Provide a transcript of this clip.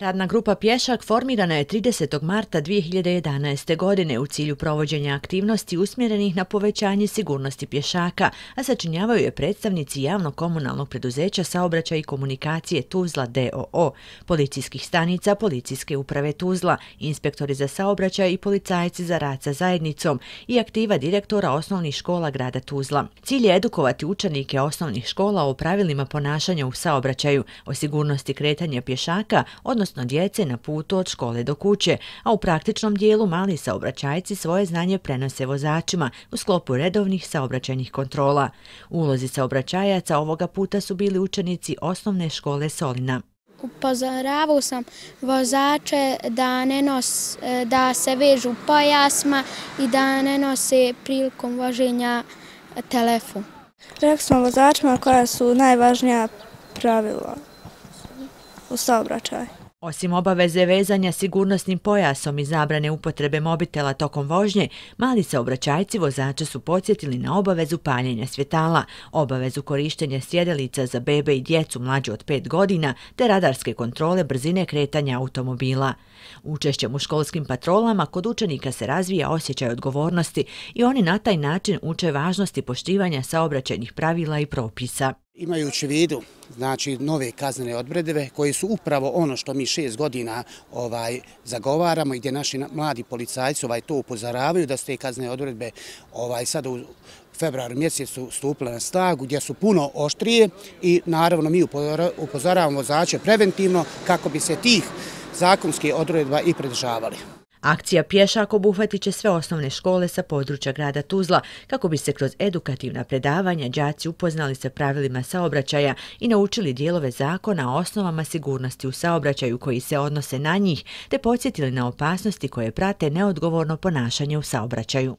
Radna grupa Pješak formirana je 30. marta 2011. godine u cilju provođenja aktivnosti usmjerenih na povećanje sigurnosti pješaka, a sačinjavaju je predstavnici javno-komunalnog preduzeća saobraćaja i komunikacije Tuzla DOO, policijskih stanica, policijske uprave Tuzla, inspektori za saobraćaj i policajci za rad sa zajednicom i aktiva direktora osnovnih škola grada Tuzla. Cilj je edukovati učenike osnovnih škola o pravilima ponašanja u saobraćaju, o sigurnosti kretanja pješaka, odnosno odnosno djece na putu od škole do kuće, a u praktičnom dijelu mali saobraćajci svoje znanje prenose vozačima u sklopu redovnih saobraćajnih kontrola. Ulozi saobraćajaca ovoga puta su bili učenici osnovne škole Solina. Upozoravao sam vozače da, ne nos, da se vežu pojasma i da ne nose prilikom voženja telefon. Rekli smo vozačima koja su najvažnija pravila u saobraćaju. Osim obaveze vezanja sigurnosnim pojasom i zabrane upotrebe mobitela tokom vožnje, mali saobraćajci vozače su podsjetili na obavezu paljenja svjetala, obavezu korištenja sjedelica za bebe i djecu mlađu od 5 godina te radarske kontrole brzine kretanja automobila. Učešćem u školskim patrolama kod učenika se razvija osjećaj odgovornosti i oni na taj način uče važnosti poštivanja saobraćajnih pravila i propisa. Imajući vidu znači, nove kaznene odbredeve koji su upravo ono što mi šest godina ovaj, zagovaramo i gdje naši mladi policajci ovaj, to upozoravaju da su te kaznene odredbe ovaj, sada u februaru mjesecu stupile na stagu gdje su puno oštrije i naravno mi upozoravamo vozače preventivno kako bi se tih zakonske odredba i predržavali. Akcija Pješak obuhvatit će sve osnovne škole sa područja grada Tuzla kako bi se kroz edukativna predavanja džaci upoznali sa pravilima saobraćaja i naučili dijelove zakona o osnovama sigurnosti u saobraćaju koji se odnose na njih te podsjetili na opasnosti koje prate neodgovorno ponašanje u saobraćaju.